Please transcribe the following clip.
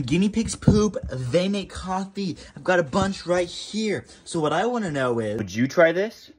Guinea pigs poop, they make coffee. I've got a bunch right here. So what I want to know is, Would you try this?